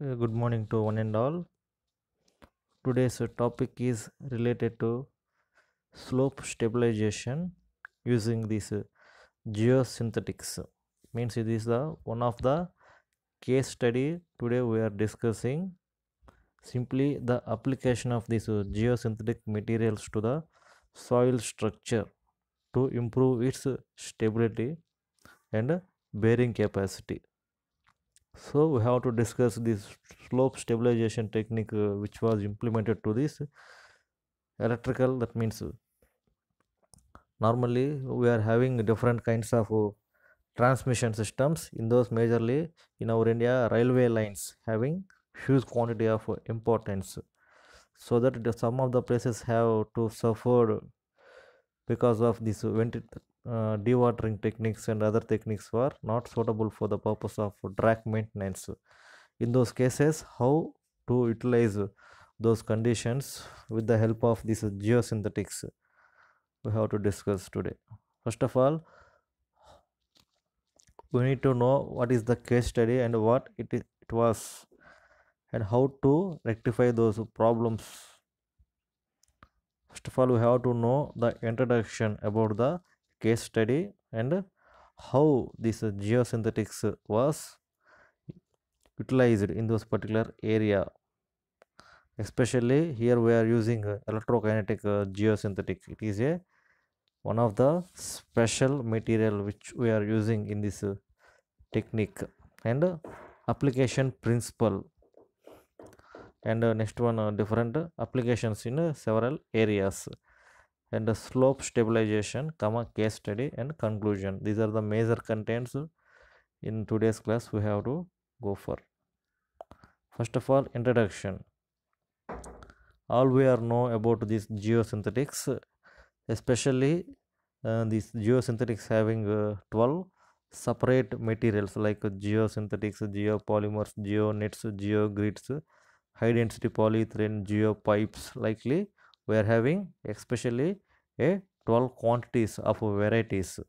Uh, Good morning to one and all. Today's topic is related to slope stabilization using this uh, geosynthetics. Means it is the one of the case study today we are discussing simply the application of these uh, geosynthetic materials to the soil structure to improve its stability and bearing capacity so we have to discuss this slope stabilization technique uh, which was implemented to this electrical. That means uh, normally we are having different kinds of uh, transmission systems in those majorly in our india railway lines having huge quantity of importance. So that some of the places have to suffer because of this venti- uh, dewatering techniques and other techniques were not suitable for the purpose of drag maintenance. In those cases how to utilize those conditions with the help of this geosynthetics? We have to discuss today. First of all we need to know what is the case study and what it, it was and how to rectify those problems. First of all we have to know the introduction about the case study and how this geosynthetics was utilized in those particular area. Especially here we are using electrokinetic uh, geosynthetic. It is a one of the special material which we are using in this uh, technique. And application principle. And uh, next one different applications in several areas and the slope stabilization comma case study and conclusion. These are the major contents in today's class we have to go for. First of all introduction. All we are know about this geosynthetics especially uh, these geosynthetics having uh, 12 separate materials like geosynthetics geopolymers geonets geogrids high density polyethylene geopipes likely we are having especially a 12 quantities of varieties.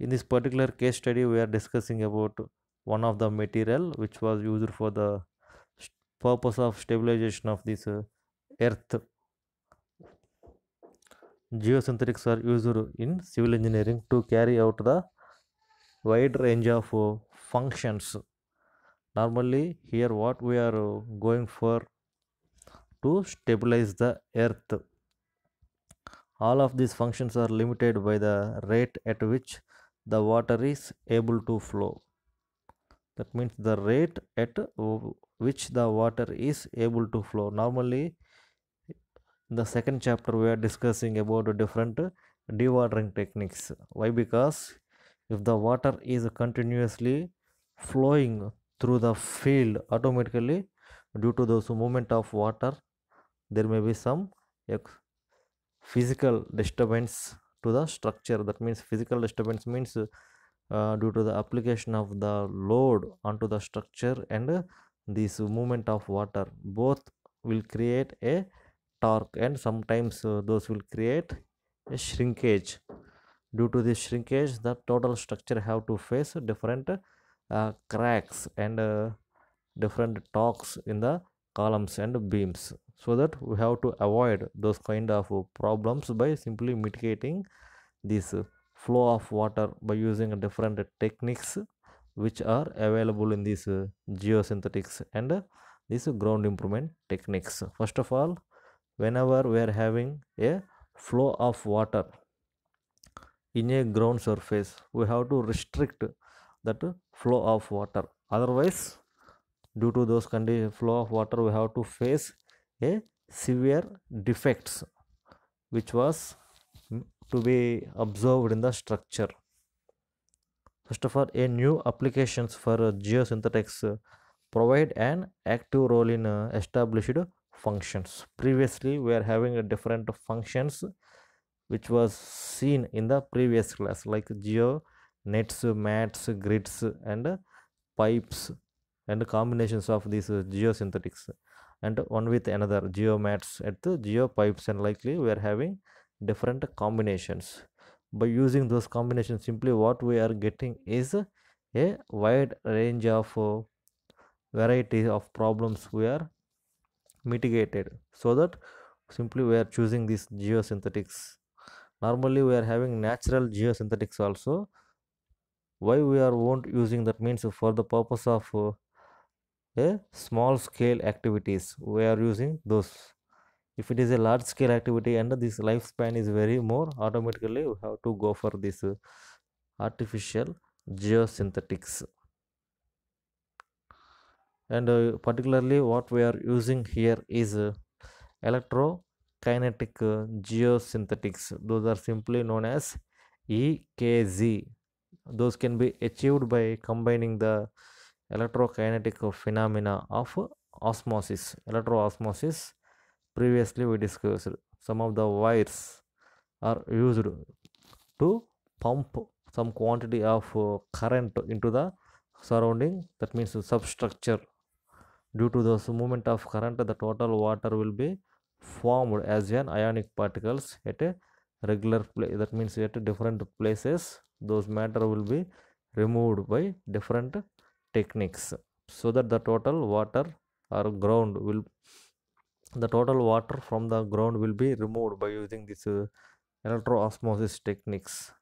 In this particular case study we are discussing about one of the material which was used for the purpose of stabilization of this uh, earth. Geosynthetics are used in civil engineering to carry out the wide range of uh, functions. Normally here what we are uh, going for to stabilize the earth all of these functions are limited by the rate at which the water is able to flow. That means the rate at which the water is able to flow. Normally in the second chapter we are discussing about different dewatering techniques. Why? Because if the water is continuously flowing through the field automatically due to those movement of water there may be some physical disturbance to the structure. That means physical disturbance means uh, due to the application of the load onto the structure and uh, this movement of water both will create a torque and sometimes uh, those will create a shrinkage. Due to this shrinkage the total structure have to face different uh, cracks and uh, different talks in the columns and beams so that we have to avoid those kind of problems by simply mitigating this flow of water by using different techniques which are available in this uh, geosynthetics and this ground improvement techniques. First of all whenever we are having a flow of water in a ground surface we have to restrict that flow of water. Otherwise due to those condi- flow of water we have to face a severe defects which was to be observed in the structure. First of all a new applications for geosynthetics uh, provide an active role in uh, established functions. Previously we are having a different functions which was seen in the previous class like geo nets mats grids and pipes and combinations of these uh, geosynthetics and one with another geomats at the geopipes and likely we are having different combinations. By using those combinations simply what we are getting is a wide range of uh, variety of problems we are mitigated so that simply we are choosing these geosynthetics. Normally we are having natural geosynthetics also. Why we are won't using that means for the purpose of uh, a small scale activities. We are using those. If it is a large scale activity and this lifespan is very more automatically we have to go for this uh, artificial geosynthetics. And uh, particularly what we are using here is uh, electrokinetic uh, geosynthetics. Those are simply known as ekg those can be achieved by combining the electrokinetic phenomena of osmosis electroosmosis. Previously we discussed some of the wires are used to pump some quantity of uh, current into the surrounding. That means substructure. Due to those movement of current the total water will be formed as an ionic particles at a regular place that means at different places. Those matter will be removed by different techniques so that the total water or ground will the total water from the ground will be removed by using this uh, electroosmosis techniques.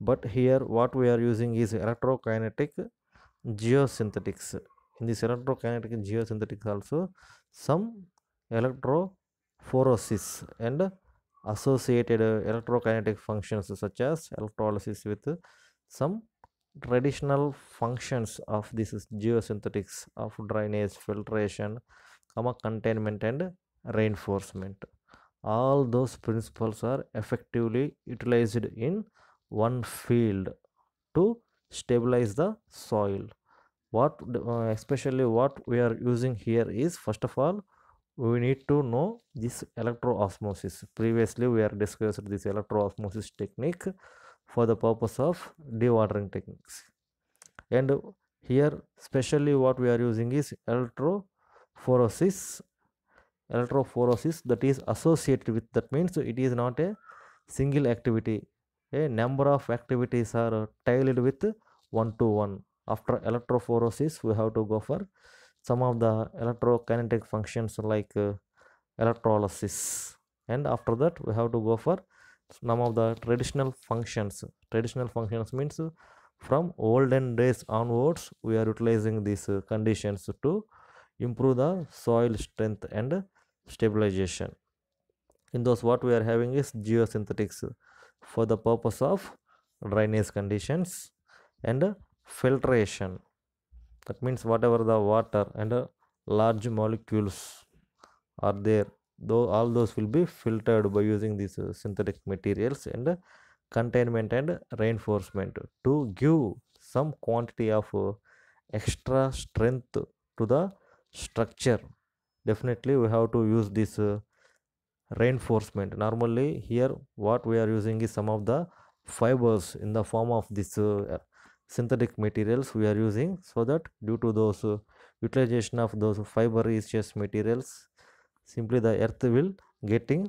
But here what we are using is electrokinetic geosynthetics. In this electrokinetic geosynthetics also some electrophoresis and associated electrokinetic functions such as electrolysis with some traditional functions of this is geosynthetics of drainage filtration comma containment and reinforcement. All those principles are effectively utilized in one field to stabilize the soil. What uh, especially what we are using here is first of all we need to know this electroosmosis. Previously we are discussed this electroosmosis technique for the purpose of dewatering techniques. And here specially what we are using is electrophoresis. Electrophoresis that is associated with that means it is not a single activity. A number of activities are tiled with one to one. After electrophoresis we have to go for some of the electrokinetic functions like uh, electrolysis. And after that we have to go for some of the traditional functions. Traditional functions means from olden days onwards we are utilizing these conditions to improve the soil strength and stabilization. In those what we are having is geosynthetics for the purpose of drainage conditions and filtration. That means whatever the water and large molecules are there though all those will be filtered by using these uh, synthetic materials and uh, containment and reinforcement to give some quantity of uh, extra strength to the structure. Definitely we have to use this uh, reinforcement. Normally here what we are using is some of the fibers in the form of this uh, synthetic materials we are using so that due to those uh, utilization of those fibrous materials simply the earth will getting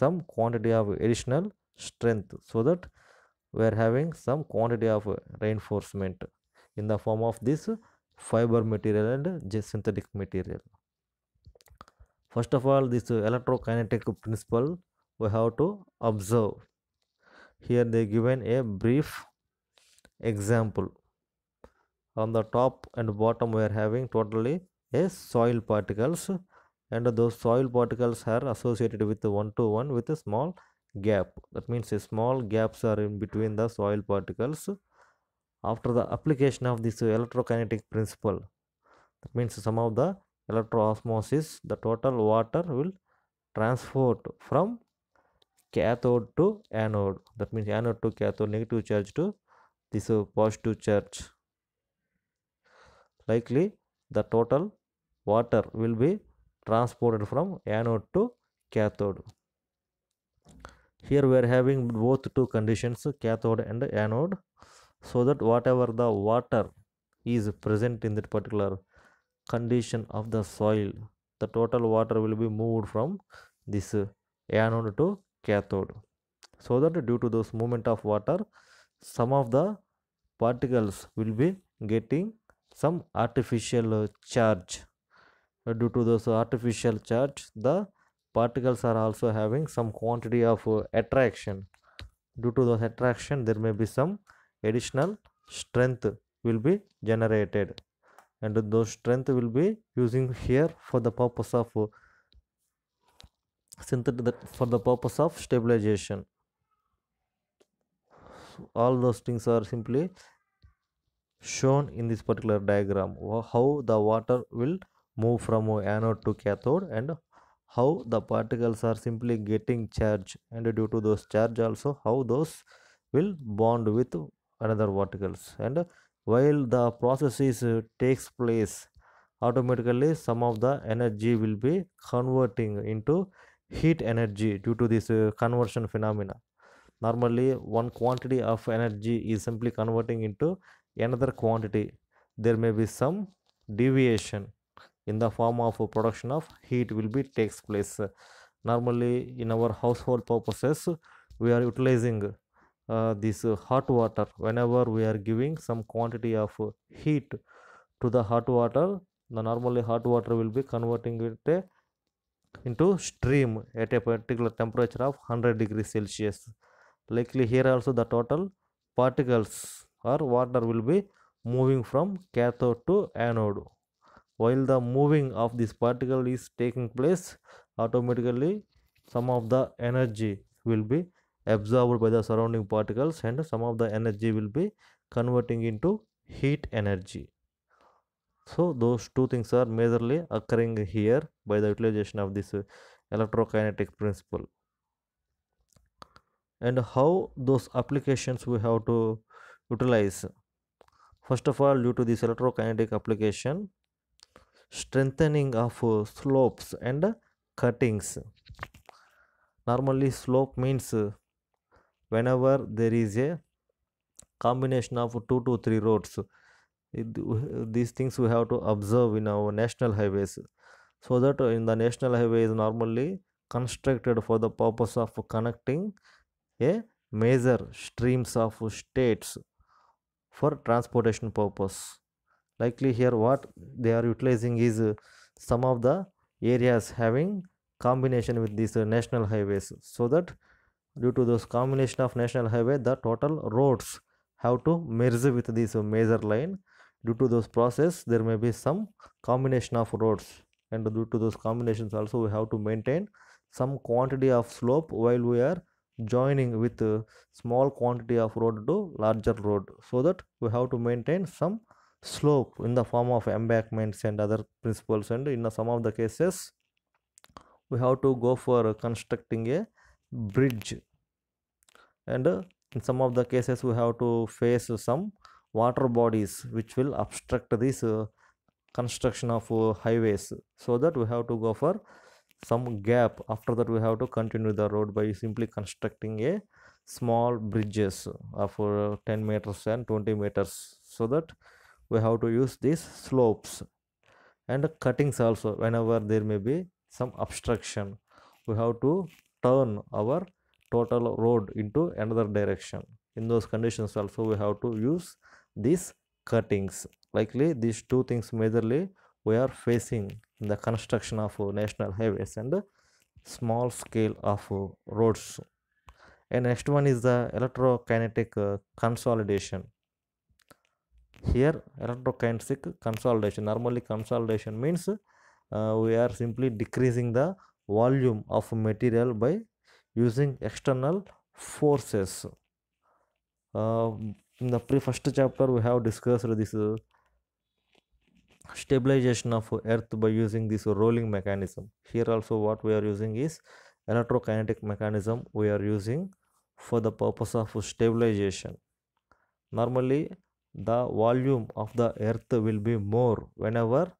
some quantity of additional strength so that we are having some quantity of reinforcement in the form of this fiber material and synthetic material. First of all this electrokinetic principle we have to observe. Here they given a brief example. On the top and bottom we are having totally a soil particles and those soil particles are associated with one to one with a small gap. That means a small gaps are in between the soil particles after the application of this electrokinetic principle. That means some of the electroosmosis the total water will transport from cathode to anode. That means anode to cathode negative charge to this positive charge. Likely the total water will be transported from anode to cathode. Here we are having both two conditions cathode and anode. So that whatever the water is present in that particular condition of the soil the total water will be moved from this anode to cathode. So that due to those movement of water some of the particles will be getting some artificial charge Uh, due to those artificial charge the particles are also having some quantity of uh, attraction. Due to those attraction there may be some additional strength will be generated. And those strength will be using here for the purpose of uh, for the purpose of stabilization. So, all those things are simply shown in this particular diagram. How the water will move from anode to cathode and how the particles are simply getting charge and due to those charge also how those will bond with another particles. And while the process is uh, takes place automatically some of the energy will be converting into heat energy due to this uh, conversion phenomena. Normally one quantity of energy is simply converting into another quantity. There may be some deviation in the form of production of heat will be takes place. Normally in our household purposes we are utilizing uh, this hot water whenever we are giving some quantity of heat to the hot water. The normally hot water will be converting it uh, into stream at a particular temperature of 100 degrees celsius. Likely here also the total particles or water will be moving from cathode to anode while the moving of this particle is taking place automatically some of the energy will be absorbed by the surrounding particles and some of the energy will be converting into heat energy. So those two things are majorly occurring here by the utilization of this electrokinetic principle. And how those applications we have to utilize? First of all due to this electrokinetic application strengthening of uh, slopes and cuttings. Normally slope means uh, whenever there is a combination of two to three roads these things we have to observe in our national highways. So that in the national highway is normally constructed for the purpose of connecting a major streams of states for transportation purpose likely here what they are utilizing is uh, some of the areas having combination with these uh, national highways. So that due to those combination of national highway the total roads have to merge with this uh, major line. Due to those process there may be some combination of roads. And due to those combinations also we have to maintain some quantity of slope while we are joining with small quantity of road to larger road. So that we have to maintain some slope in the form of embankments and other principles and in some of the cases we have to go for constructing a bridge. And in some of the cases we have to face some water bodies which will obstruct this uh, construction of uh, highways. So that we have to go for some gap. After that we have to continue the road by simply constructing a small bridges of uh, 10 meters and 20 meters. So that we have to use these slopes and cuttings also whenever there may be some obstruction. We have to turn our total road into another direction. In those conditions also we have to use these cuttings. Likely these two things majorly we are facing in the construction of national highways and small scale of roads. And next one is the electrokinetic uh, consolidation here electrokinetic consolidation. Normally consolidation means uh, we are simply decreasing the volume of material by using external forces. Uh, in the pre first chapter we have discussed this uh, stabilization of earth by using this rolling mechanism. Here also what we are using is electrokinetic mechanism we are using for the purpose of stabilization. Normally the volume of the earth will be more whenever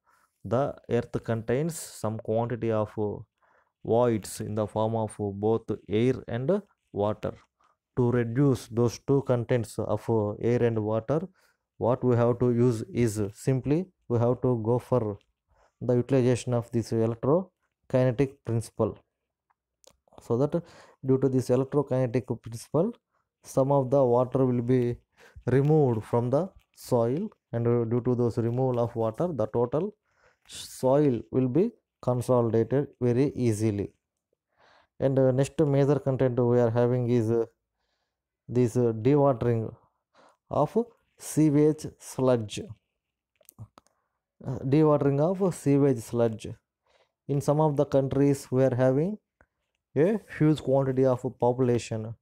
the earth contains some quantity of uh, voids in the form of both air and water. To reduce those two contents of uh, air and water what we have to use is simply we have to go for the utilization of this electrokinetic principle. So that due to this electrokinetic principle some of the water will be removed from the soil and due to those removal of water the total soil will be consolidated very easily. And uh, next major content we are having is uh, this uh, dewatering of sewage sludge. Dewatering of sewage sludge. In some of the countries we are having a huge quantity of population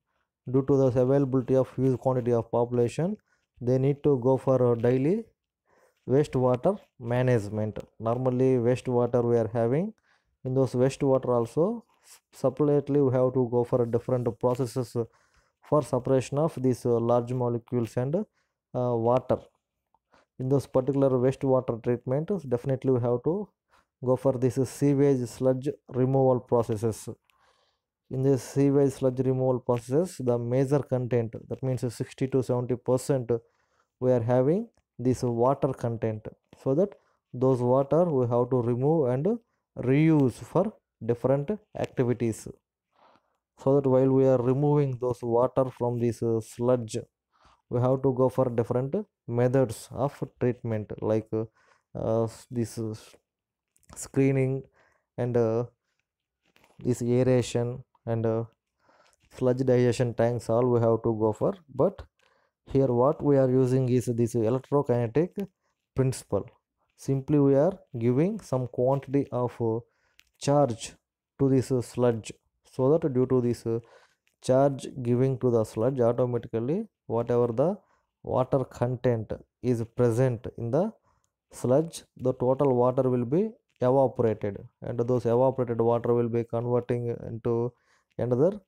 due to the availability of huge quantity of population they need to go for daily wastewater management. Normally wastewater we are having. In those wastewater also separately we have to go for different processes for separation of these uh, large molecules and uh, water. In those particular wastewater treatment definitely we have to go for this sewage sludge removal processes in this sewage sludge removal process the major content. That means 60 to 70 percent we are having this water content. So that those water we have to remove and reuse for different activities. So that while we are removing those water from this sludge we have to go for different methods of treatment like uh, this screening and uh, this aeration and uh, sludge digestion tanks all we have to go for. But here what we are using is this electrokinetic principle. Simply we are giving some quantity of uh, charge to this uh, sludge so that due to this uh, charge giving to the sludge automatically whatever the water content is present in the sludge the total water will be evaporated. And those evaporated water will be converting into another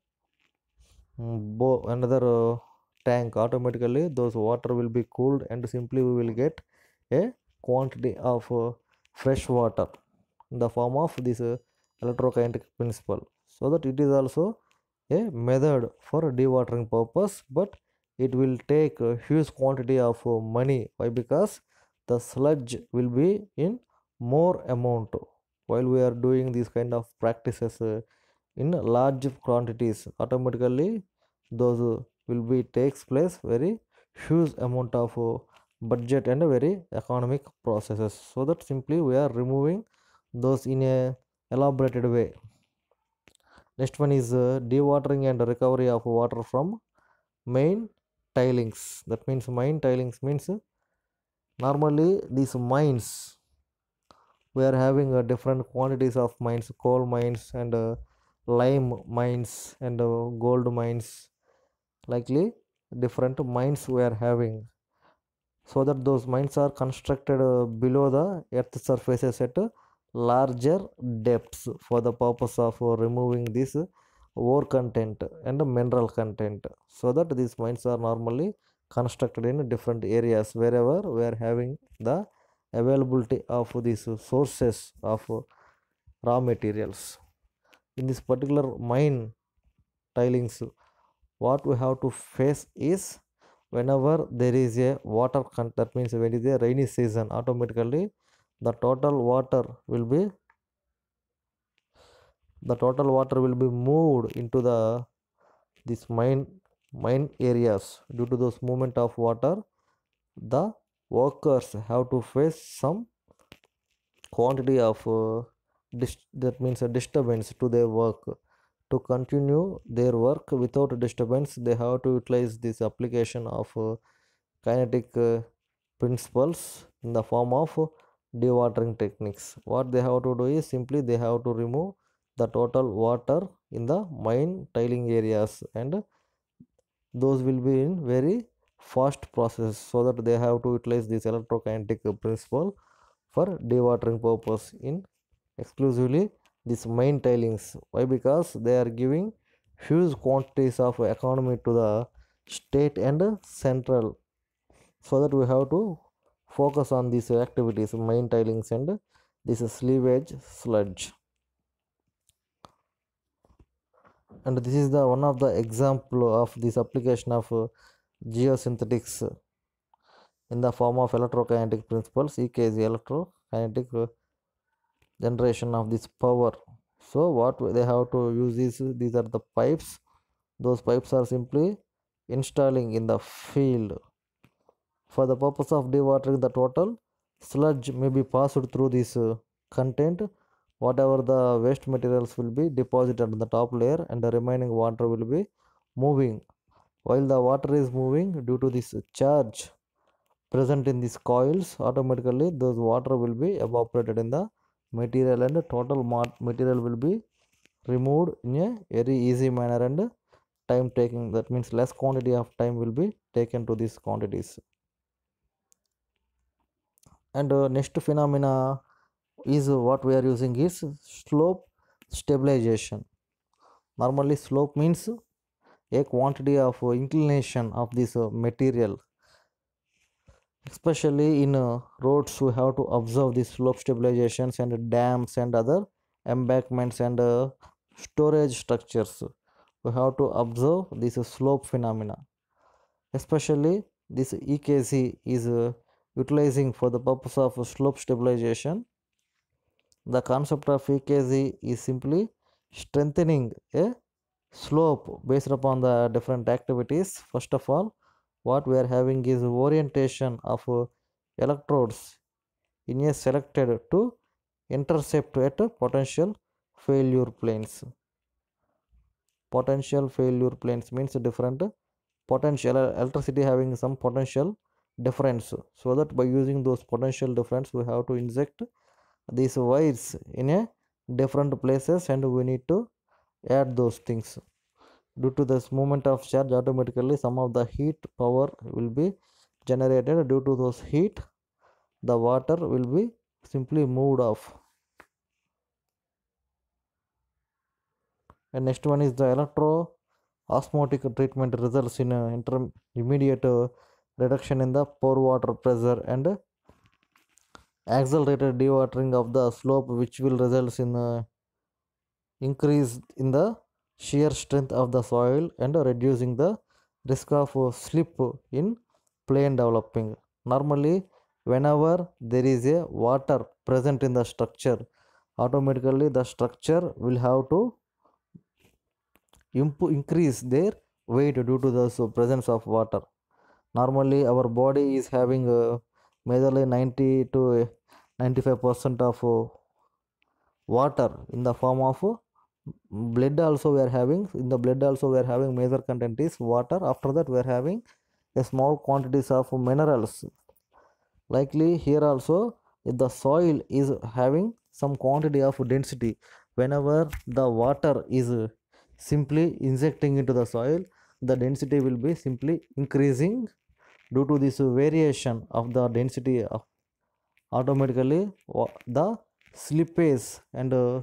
another tank automatically those water will be cooled and simply we will get a quantity of uh, fresh water in the form of this uh, electrokinetic principle. So that it is also a method for dewatering purpose but it will take a huge quantity of uh, money. Why? Because the sludge will be in more amount. While we are doing these kind of practices in large quantities. Automatically those will be takes place very huge amount of uh, budget and very economic processes. So that simply we are removing those in a elaborated way. Next one is uh, dewatering and recovery of water from main tailings. That means main tailings means normally these mines we are having uh, different quantities of mines coal mines and uh, lime mines and uh, gold mines. Likely different mines we are having so that those mines are constructed uh, below the earth surfaces at uh, larger depths for the purpose of removing this ore content and mineral content. So that these mines are normally constructed in different areas wherever we are having the availability of these sources of raw materials in this particular mine tailings what we have to face is whenever there is a water con- that means when it is a rainy season automatically the total water will be the total water will be moved into the this mine mine areas. Due to those movement of water the workers have to face some quantity of uh, that means a disturbance to their work. To continue their work without disturbance they have to utilize this application of uh, kinetic uh, principles in the form of dewatering techniques. What they have to do is simply they have to remove the total water in the mine tailing areas and those will be in very fast process so that they have to utilize this electrokinetic principle for dewatering purpose in exclusively this mine tailings why? Because they are giving huge quantities of economy to the state and central. So that we have to focus on these activities mine tilings and this sewage sludge. And this is the one of the example of this application of geosynthetics in the form of electrokinetic principles ekg electrokinetic uh, generation of this power so what they have to use is these are the pipes those pipes are simply installing in the field For the purpose of dewatering, the total sludge may be passed through this content. Whatever the waste materials will be deposited on the top layer, and the remaining water will be moving. While the water is moving, due to this charge present in these coils, automatically those water will be evaporated in the material, and total mat- material will be removed in a very easy manner and time taking. That means less quantity of time will be taken to these quantities. And uh, next phenomena is what we are using is slope stabilization. Normally slope means a quantity of inclination of this uh, material especially in uh, roads we have to observe the slope stabilizations and dams and other embankments and uh, storage structures. We have to observe this slope phenomena. Especially this ekc is uh, utilizing for the purpose of slope stabilization. The concept of ekc is simply strengthening a slope based upon the different activities. First of all what we are having is orientation of uh, electrodes in a selected to intercept at potential failure planes. Potential failure planes means different potential electricity having some potential difference. So that by using those potential difference we have to inject these wires in a different places and we need to add those things due to this movement of charge automatically some of the heat power will be generated. Due to those heat the water will be simply moved off. And next one is the electro osmotic treatment results in inter- immediate uh, reduction in the pore water pressure and accelerated dewatering of the slope which will result in uh, increase in the shear strength of the soil and reducing the risk of uh, slip in plane developing. Normally whenever there is a water present in the structure automatically the structure will have to imp- increase their weight due to the presence of water. Normally our body is having uh, majorly 90 to 95 percent of uh, water in the form of uh, blood also we are having. In the blood also we are having major content is water. After that we are having a small quantities of minerals. Likely here also if the soil is having some quantity of density whenever the water is simply injecting into the soil the density will be simply increasing due to this variation of the density of automatically the slippage and uh,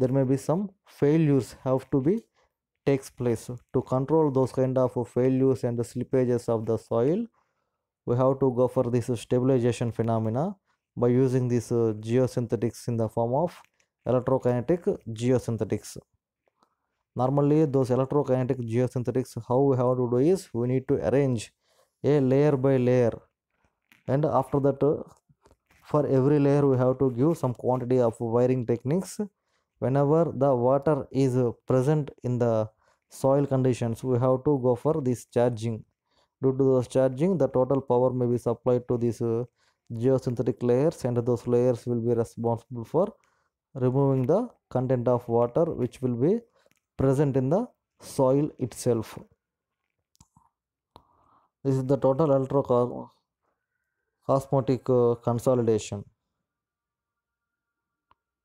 there may be some failures have to be takes place. To control those kind of failures and the slippages of the soil we have to go for this stabilization phenomena by using this uh, geosynthetics in the form of electrokinetic geosynthetics. Normally those electrokinetic geosynthetics how we have to do is we need to arrange a layer by layer. And after that uh, for every layer we have to give some quantity of wiring techniques whenever the water is present in the soil conditions we have to go for this charging. Due to those charging the total power may be supplied to these uh, geosynthetic layers and those layers will be responsible for removing the content of water which will be present in the soil itself. This is the total electro osmotic uh, consolidation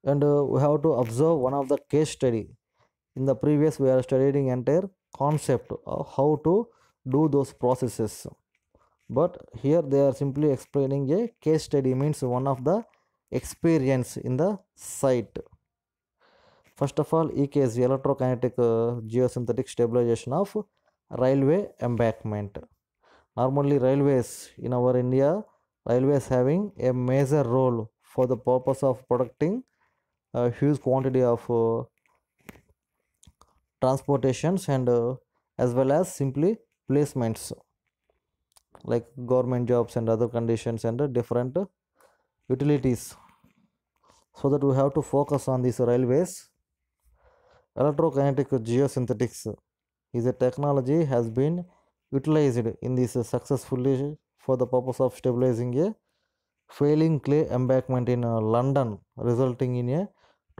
and uh, we have to observe one of the case study. In the previous we are studying entire concept of how to do those processes. But here they are simply explaining a case study means one of the experience in the site. First of all ekc electrokinetic uh, geosynthetic stabilization of railway embankment. Normally railways in our india railways having a major role for the purpose of protecting a huge quantity of uh, transportations and uh, as well as simply placements like government jobs and other conditions and different utilities. So that we have to focus on these railways. Electrokinetic geosynthetics is a technology has been utilized in this successfully for the purpose of stabilizing a failing clay embankment in uh, london resulting in a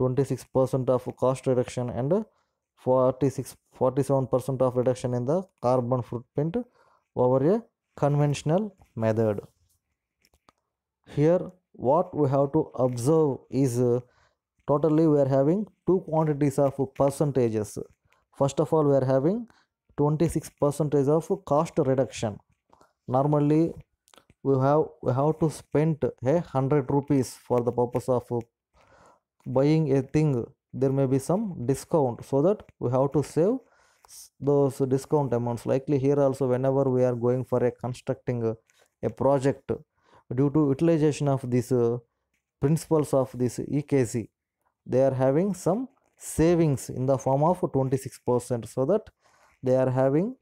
26% of cost reduction and 46 47% of reduction in the carbon footprint over a conventional method. Here what we have to observe is uh, totally we are having two quantities of percentages. First of all we are having 26 percentage of cost reduction. Normally we have we have to spend a hundred rupees for the purpose of buying a thing there may be some discount. So that we have to save those discount amounts. Likely here also whenever we are going for a constructing a, project due to utilization of these uh, principles of this ekc they are having some savings in the form of 26% so that they are having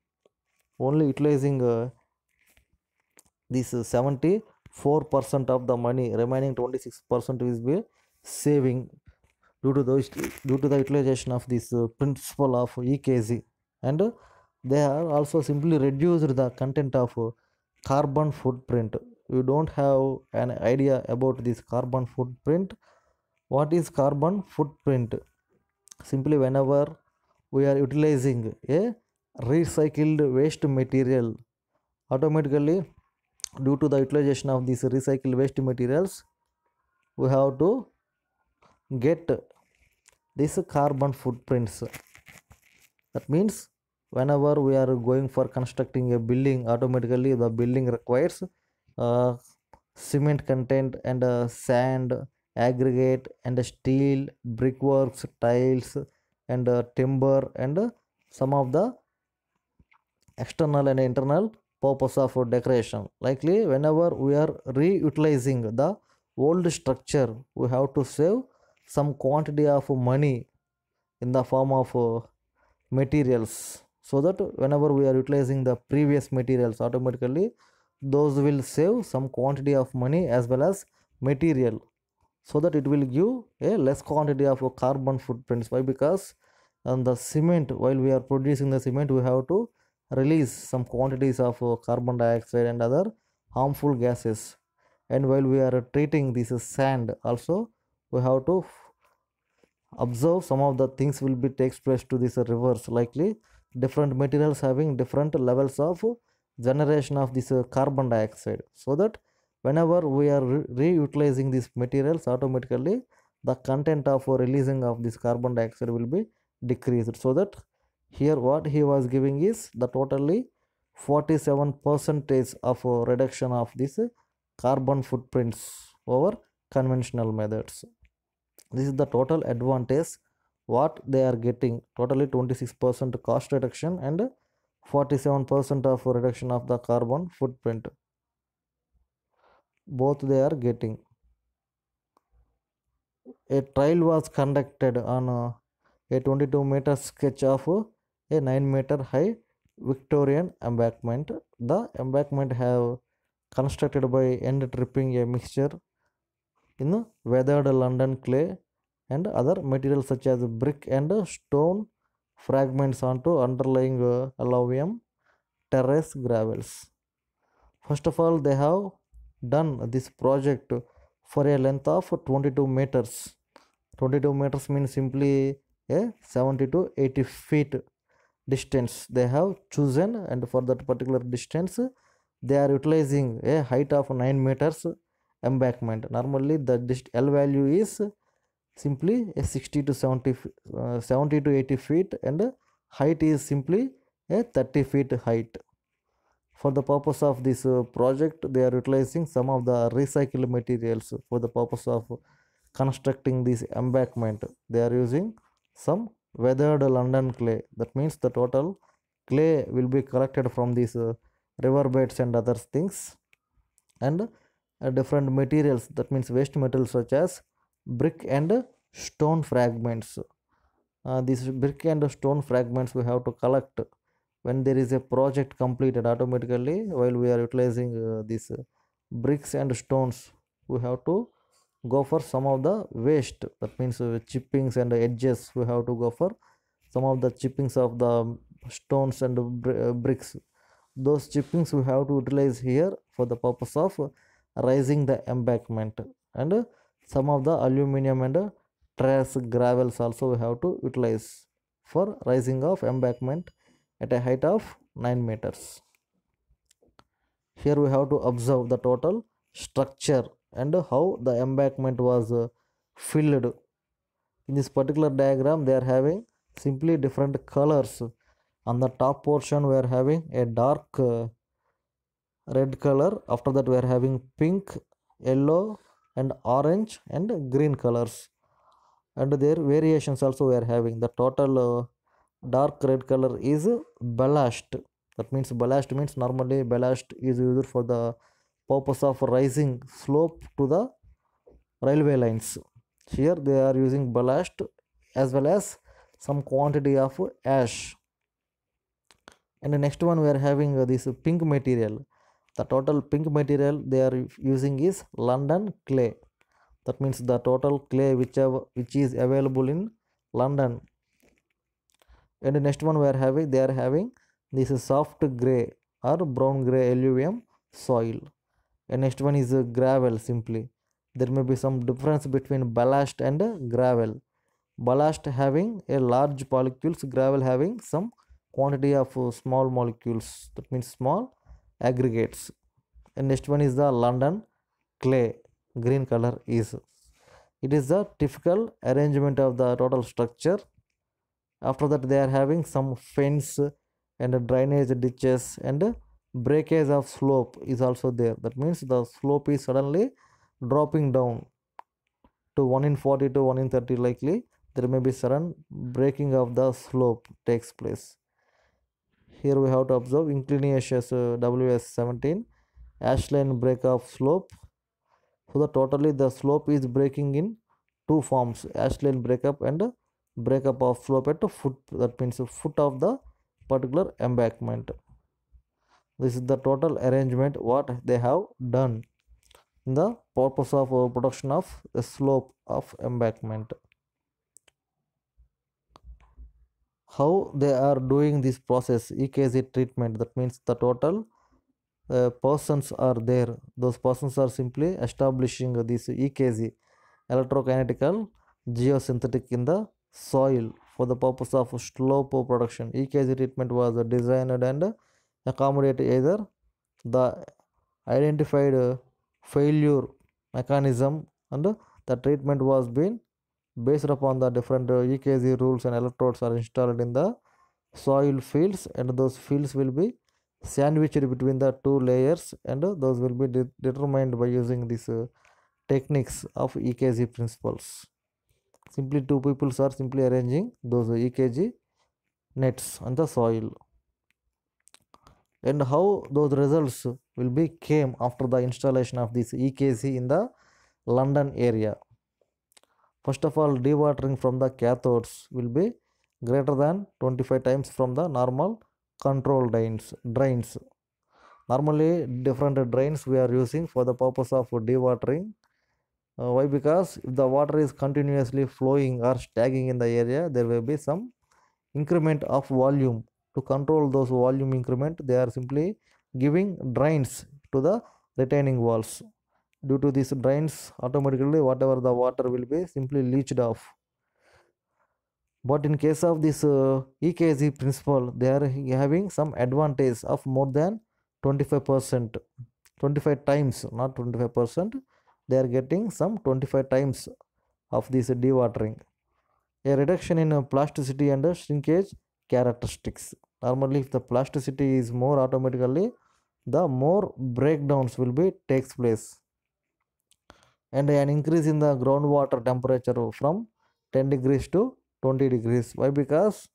only utilizing uh, this uh, 74% of the money remaining 26% is be saving due to those due to the utilization of this uh, principle of ekg and uh, they are also simply reduced the content of uh, carbon footprint. You don't have an idea about this carbon footprint. What is carbon footprint? Simply whenever we are utilizing a recycled waste material automatically due to the utilization of these recycled waste materials we have to get this carbon footprints. That means whenever we are going for constructing a building automatically the building requires uh, cement content and uh, sand aggregate and steel brickworks tiles and uh, timber and uh, some of the external and internal purpose of decoration. Likely whenever we are reutilizing the old structure we have to save some quantity of money in the form of uh, materials. So that whenever we are utilizing the previous materials automatically those will save some quantity of money as well as material. So that it will give a less quantity of carbon footprints. Why? Because on the cement while we are producing the cement we have to release some quantities of uh, carbon dioxide and other harmful gases. And while we are treating this sand also we have to observe some of the things will be takes place to this reverse likely. Different materials having different levels of generation of this carbon dioxide. So that whenever we are reutilizing these materials automatically the content of releasing of this carbon dioxide will be decreased. So that here what he was giving is the totally 47 percentage of reduction of this carbon footprints over conventional methods this is the total advantage what they are getting. Totally 26% cost reduction and 47% of reduction of the carbon footprint. Both they are getting. A trial was conducted on a 22 meter sketch of a 9 meter high victorian embankment. The embankment have constructed by end tipping a mixture in weathered london clay and other materials such as brick and stone fragments onto underlying uh, alluvium terrace gravels. First of all they have done this project for a length of 22 meters. 22 meters means simply a 70 to 80 feet distance they have chosen and for that particular distance they are utilizing a height of 9 meters embankment. Normally the l value is simply a 60 to 70 f- uh, 70 to 80 feet and height is simply a 30 feet height. For the purpose of this uh, project they are utilizing some of the recycled materials for the purpose of constructing this embankment. They are using some weathered london clay. That means the total clay will be collected from these uh, riverbeds and other things and uh, different materials. That means waste materials such as brick and stone fragments. Uh, these brick and stone fragments we have to collect when there is a project completed automatically while we are utilizing uh, these bricks and stones. We have to go for some of the waste that means uh, chippings and edges we have to go for some of the chippings of the stones and br- uh, bricks. Those chippings we have to utilize here for the purpose of raising the embankment and some of the alluvium and terrace gravels also we have to utilize for rising of embankment at a height of 9 meters. Here we have to observe the total structure and how the embankment was uh, filled. In this particular diagram they are having simply different colors. On the top portion we are having a dark uh, red color. After that we are having pink yellow and orange and green colors. And their variations also we are having. The total uh, dark red color is ballast. That means ballast means normally ballast is used for the purpose of rising slope to the railway lines. Here they are using ballast as well as some quantity of ash. And the next one we are having uh, this pink material the total pink material they are using is london clay. That means the total clay which have, which is available in london. And the next one we are having they are having this is soft gray or brown gray alluvium soil. And next one is gravel simply. There may be some difference between ballast and gravel. Ballast having a large molecules gravel having some quantity of small molecules. That means small aggregates. And next one is the london clay green color is. It is the typical arrangement of the total structure. After that they are having some fence and drainage ditches and breakage of slope is also there. That means the slope is suddenly dropping down to 1 in 40 to 1 in 30 likely. There may be sudden breaking of the slope takes place here we have to observe inclinations uh, ws 17 ashline break of slope. So the totally the slope is breaking in two forms ashline breakup and breakup of slope at foot. That means foot of the particular embankment. This is the total arrangement what they have done. The purpose of uh, production of the slope of embankment how they are doing this process ekg treatment that means the total uh, persons are there. Those persons are simply establishing this ekg electrokinetical geosynthetic in the soil for the purpose of slope production. Ekg treatment was designed and accommodate either the identified failure mechanism and the treatment was being based upon the different uh, ekg rules and electrodes are installed in the soil fields and those fields will be sandwiched between the two layers and those will be de- determined by using these uh, techniques of ekg principles. Simply two peoples are simply arranging those ekg nets on the soil. And how those results will be came after the installation of this ekg in the london area first of all dewatering from the cathodes will be greater than 25 times from the normal control drains drains. Normally different drains we are using for the purpose of dewatering. Uh, why? Because if the water is continuously flowing or stagging in the area there will be some increment of volume. To control those volume increment they are simply giving drains to the retaining walls due to these drains automatically whatever the water will be simply leached off. But in case of this uh, ekg principle they are having some advantage of more than 25 percent. 25 times not 25 percent they are getting some 25 times of this dewatering. A reduction in uh, plasticity and uh, shrinkage characteristics. Normally if the plasticity is more automatically the more breakdowns will be takes place and an increase in the groundwater temperature from 10 degrees to 20 degrees. Why? Because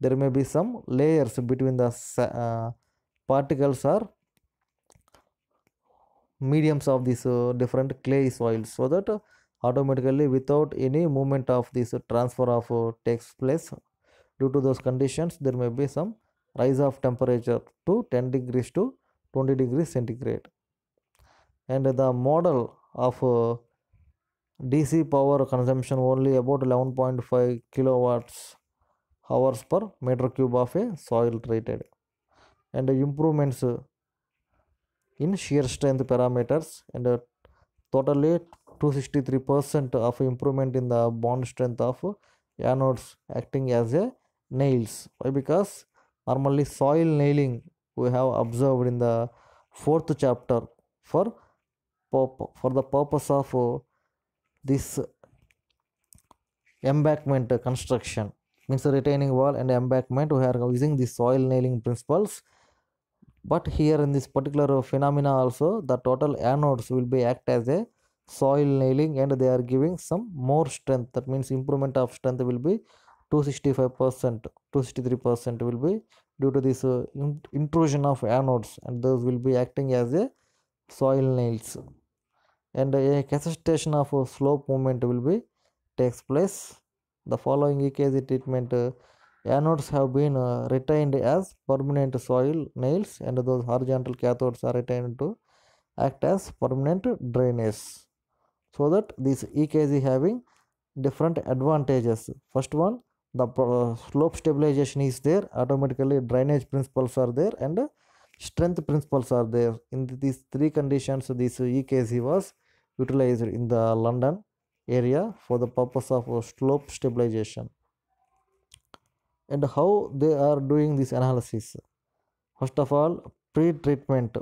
there may be some layers between the uh, particles or mediums of these uh, different clay soils so that uh, automatically without any movement of this transfer of uh, takes place due to those conditions there may be some rise of temperature to 10 degrees to 20 degrees centigrade. And the model of uh, dc power consumption only about 11.5 kilowatts hours per meter cube of a soil treated. And improvements in shear strength parameters and uh, totally 263% of improvement in the bond strength of anodes acting as a nails. Why? Because normally soil nailing we have observed in the fourth chapter for for the purpose of uh, this embankment construction means retaining wall and embankment we are using the soil nailing principles. But here in this particular phenomena also the total anodes will be act as a soil nailing and they are giving some more strength. That means improvement of strength will be 265 percent 263 percent will be due to this uh, intrusion of anodes and those will be acting as a soil nails and a cassation of a slope movement will be takes place. The following ekg treatment uh, anodes have been uh, retained as permanent soil nails and those horizontal cathodes are retained to act as permanent drainage. So that this ekg having different advantages. First one the pro- slope stabilization is there automatically drainage principles are there and strength principles are there. In these three conditions this ekg was utilized in the london area for the purpose of slope stabilization. And how they are doing this analysis? First of all pre-treatment.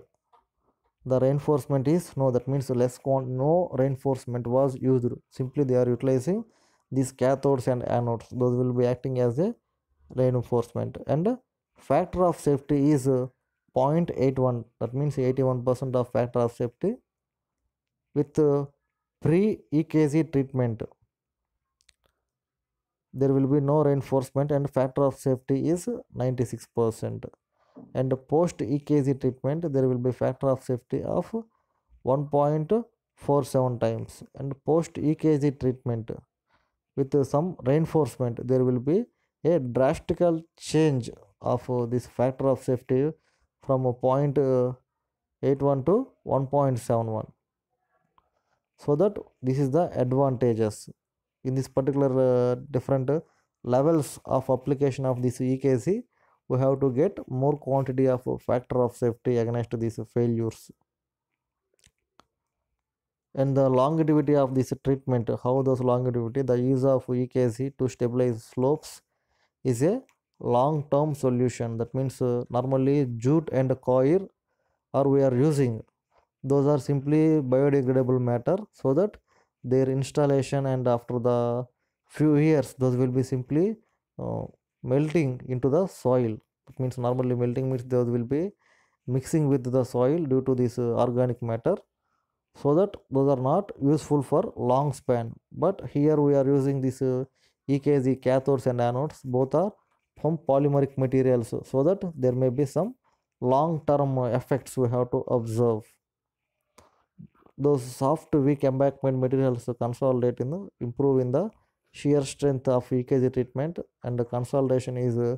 The reinforcement is no that means less no reinforcement was used. Simply they are utilizing these cathodes and anodes. Those will be acting as a reinforcement. And factor of safety is uh, 0.81 that means 81% of factor of safety with uh, pre ekg treatment. There will be no reinforcement and factor of safety is 96% and post ekg treatment there will be factor of safety of 1.47 times. And post ekg treatment with uh, some reinforcement there will be a drastical change of uh, this factor of safety from uh, 81 to 1.71 so that this is the advantages in this particular uh, different levels of application of this ekg we have to get more quantity of factor of safety against these failures. And the longevity of this treatment how those longevity the use of ekg to stabilize slopes is a long term solution. That means uh, normally jute and coir or we are using those are simply biodegradable matter so that their installation and after the few years those will be simply uh, melting into the soil. It means normally melting means those will be mixing with the soil due to this uh, organic matter so that those are not useful for long span. But here we are using this uh, ekg cathodes and anodes. Both are from polymeric materials so that there may be some long term effects we have to observe those soft weak embankment materials consolidate in the improve in the shear strength of EKG treatment and the consolidation is uh,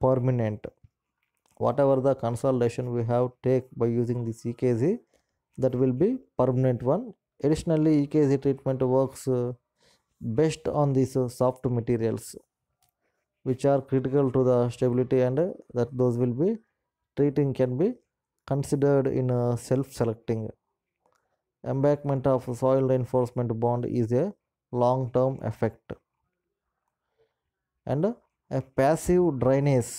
permanent. Whatever the consolidation we have take by using this EKG that will be permanent one. Additionally EKG treatment works uh, best on these uh, soft materials which are critical to the stability and that those will be treating can be considered in uh, self selecting embankment of soil reinforcement bond is a long term effect. And a passive drainage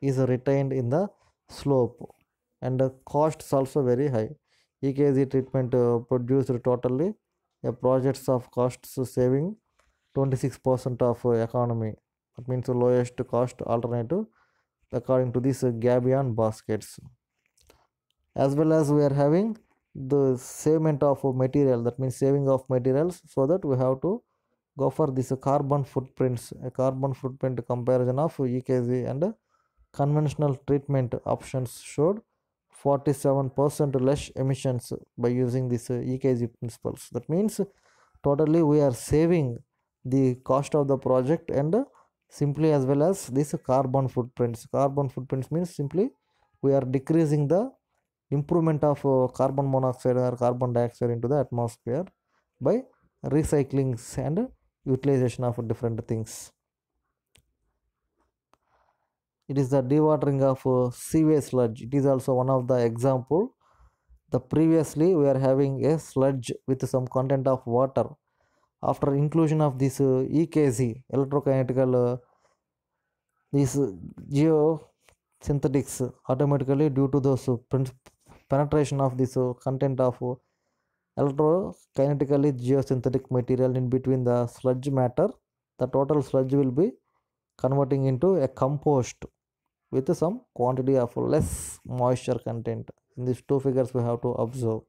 is retained in the slope. And the costs also very high. Ekg treatment uh, produced totally. A projects of costs saving 26% of uh, economy. That means the lowest cost alternative according to this gabion baskets. As well as we are having the savement of material that means saving of materials so that we have to go for this carbon footprints a carbon footprint comparison of ekg and conventional treatment options showed 47% less emissions by using this ekg principles. That means totally we are saving the cost of the project and simply as well as this carbon footprints. Carbon footprints means simply we are decreasing the improvement of uh, carbon monoxide or carbon dioxide into the atmosphere by recycling and utilization of different things. It is the dewatering of uh, sewage sludge. It is also one of the example. The previously we are having a sludge with some content of water. After inclusion of this ekg electrokinetical uh, this uh, geosynthetics automatically due to those uh, prin- penetration of this uh, content of uh, electrokinetically geosynthetic material in between the sludge matter the total sludge will be converting into a compost with some quantity of less moisture content. In these two figures we have to observe.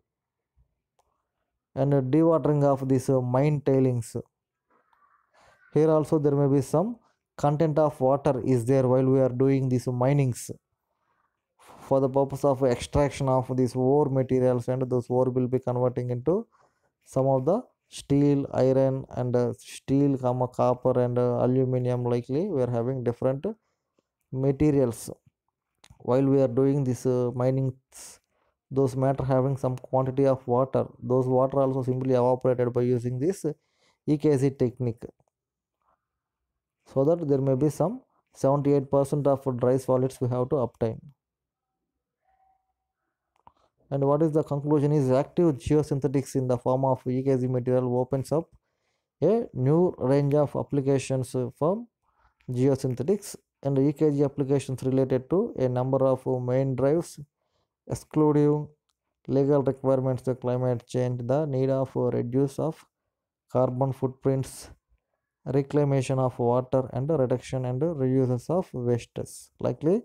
And dewatering of this uh, mine tailings. Here also there may be some content of water is there while we are doing these minings for the purpose of extraction of these ore materials and those ore will be converting into some of the steel iron and uh, steel comma copper and uh, aluminum likely. We are having different materials. While we are doing this uh, mining those matter having some quantity of water. Those water also simply evaporated by using this ekg technique. So that there may be some 78% of dry solids we have to obtain and what is the conclusion is active geosynthetics in the form of ekg material opens up a new range of applications from geosynthetics and ekg applications related to a number of main drives excluding legal requirements to climate change the need of reduce of carbon footprints reclamation of water and reduction and reuses of wastes. Likely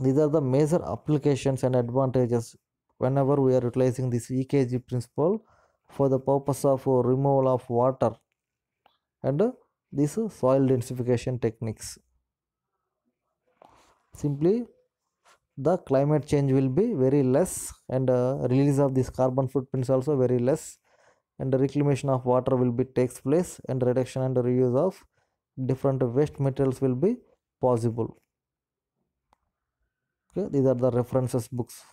these are the major applications and advantages whenever we are utilizing this ekg principle for the purpose of uh, removal of water and uh, this uh, soil densification techniques. Simply the climate change will be very less and release of this carbon footprints also very less and the reclamation of water will be takes place and reduction and reuse of different waste materials will be possible okay these are the references books